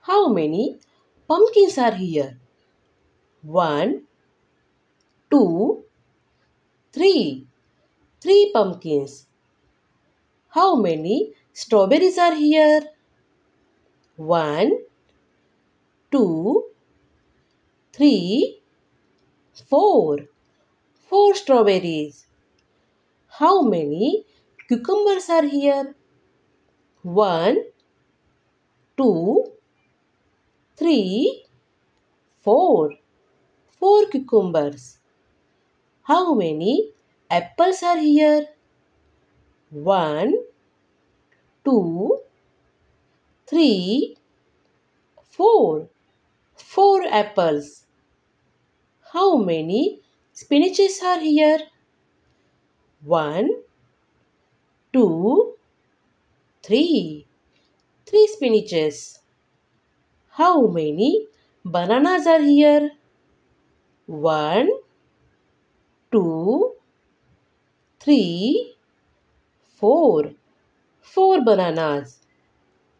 How many pumpkins are here? One, two, three. Three pumpkins. How many strawberries are here? One, two, three, four. Four strawberries. How many cucumbers are here? One, two, three, four. Four cucumbers. How many apples are here? One, two, three, four. Four apples. How many spinaches are here? One, two, three. Three spinaches. How many bananas are here? One, two, three, four. Four bananas.